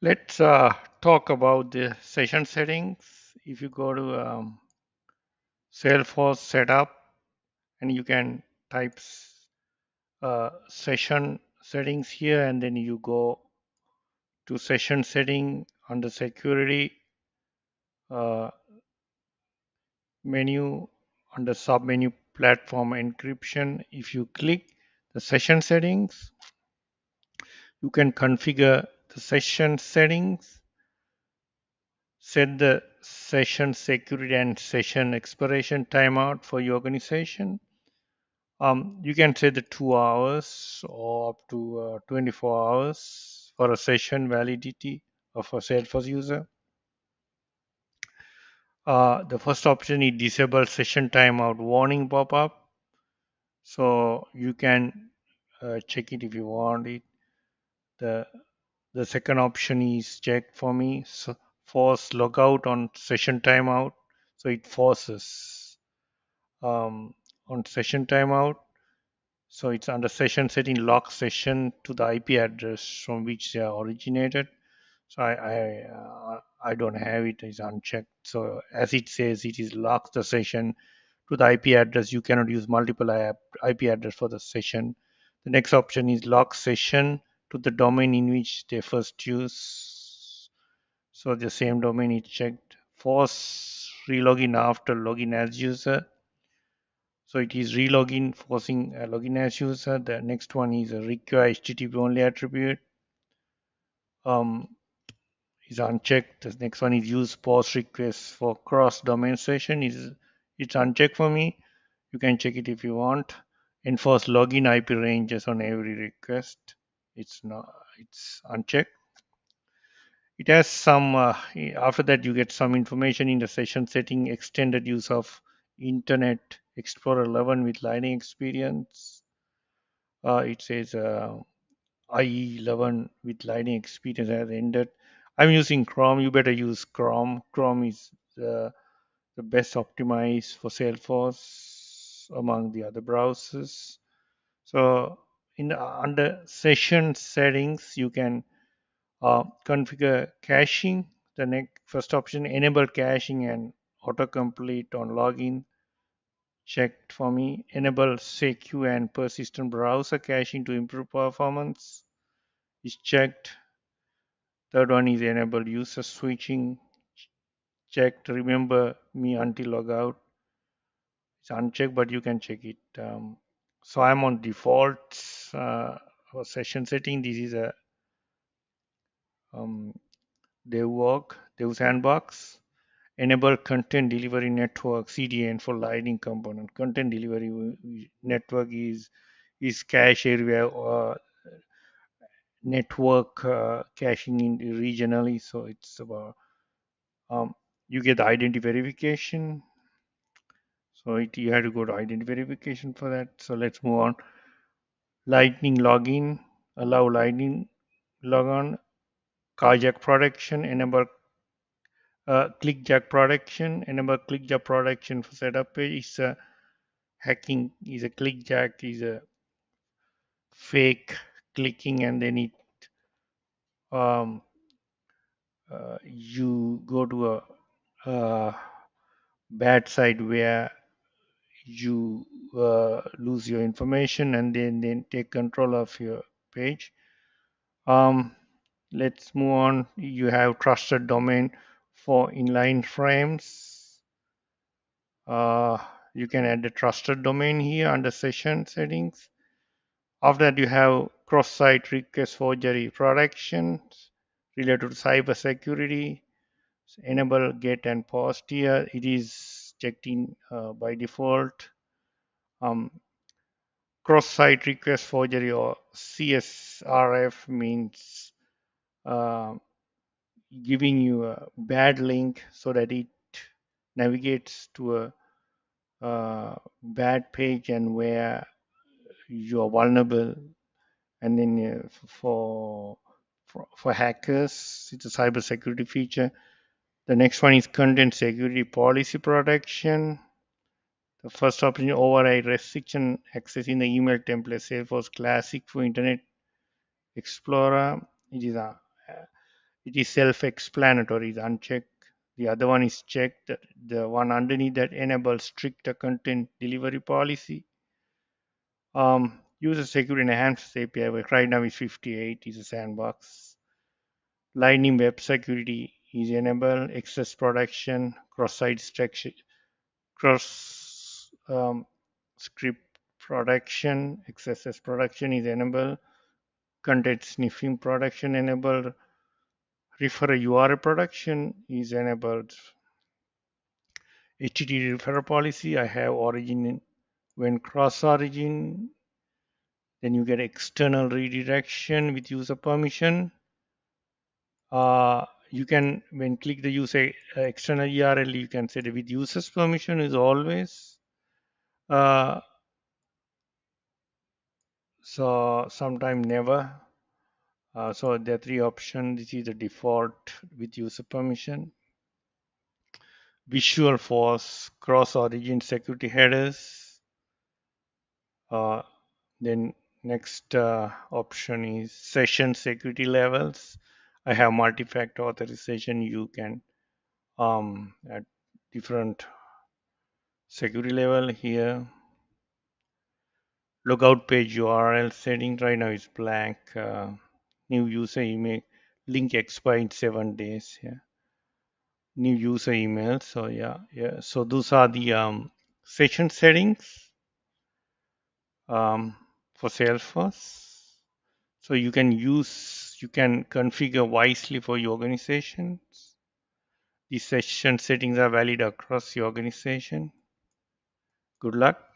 Let's uh, talk about the session settings. If you go to um, Salesforce setup and you can type uh, session settings here and then you go to session setting under security uh, menu under sub menu platform encryption. If you click the session settings, you can configure session settings, set the session security and session expiration timeout for your organization. Um, you can set the two hours or up to uh, 24 hours for a session validity of a Salesforce user. Uh, the first option is disable session timeout warning pop-up. So you can uh, check it if you want it. The the second option is check for me. So force logout on session timeout. So it forces um, on session timeout. So it's under session setting lock session to the IP address from which they are originated. So I I, uh, I don't have it. It's unchecked. So as it says, it is lock the session to the IP address. You cannot use multiple IP address for the session. The next option is lock session to the domain in which they first use. So the same domain is checked. Force relogin after login as user. So it is relogin forcing a login as user. The next one is a require HTTP only attribute. Um, is unchecked. The next one is use post request for cross domain session. Is it's unchecked for me. You can check it if you want. Enforce login IP ranges on every request. It's not. It's unchecked. It has some. Uh, after that, you get some information in the session setting. Extended use of Internet Explorer 11 with Lightning experience. Uh, it says uh, IE 11 with Lightning experience has ended. I'm using Chrome. You better use Chrome. Chrome is the, the best optimized for Salesforce among the other browsers. So in the, under session settings, you can uh, configure caching. The next first option, enable caching and autocomplete on login. Checked for me. Enable secure and persistent browser caching to improve performance. Is checked. Third one is enable user switching. Checked. Remember me until logout. It's unchecked, but you can check it. Um, so I'm on default uh, session setting. This is a um, dev work, dev sandbox. Enable content delivery network CDN for Lightning component. Content delivery network is is cache area or network uh, caching in regionally. So it's about um, you get the identity verification. So it, you have to go to identity verification for that. So let's move on. Lightning login, allow Lightning logon, carjack protection, enable uh, clickjack protection, enable clickjack protection for setup page. Is a hacking is a clickjack is a fake clicking and then it um, uh, you go to a, a bad site where you uh, lose your information and then, then take control of your page. Um, let's move on. You have trusted domain for inline frames. Uh, you can add the trusted domain here under session settings. After that, you have cross-site request forgery protection related to cyber security. Enable get and post here. It is checked in uh, by default. Um, cross-site request forgery or CSRF means uh, giving you a bad link so that it navigates to a uh, bad page and where you are vulnerable and then uh, for, for for hackers it's a cyber security feature the next one is content security policy protection the first option override restriction accessing the email template salesforce classic for internet explorer it is a it is self-explanatory, it's unchecked. The other one is checked. The one underneath that enables stricter content delivery policy. Um, user security enhanced API right now is 58 is a sandbox. Lightning Web Security is enabled. Access protection, cross-site cross um, script protection, XSS production is enabled. Content sniffing production enabled. Refer URL production is enabled. HTTP referrer policy, I have origin when cross origin. Then you get external redirection with user permission. Uh, you can, when click the user uh, external URL, you can set it with user's permission is always. Uh, so sometime never. Uh, so there are three options. This is the default with user permission. Visualforce cross origin security headers. Uh, then next uh, option is session security levels. I have multi-factor authorization. You can um, at different security level here. Logout page URL setting right now is blank. Uh, new user email link expire in seven days. Yeah. New user email. So yeah, yeah. So those are the um, session settings um, for Salesforce. So you can use, you can configure wisely for your organizations. The session settings are valid across your organization. Good luck.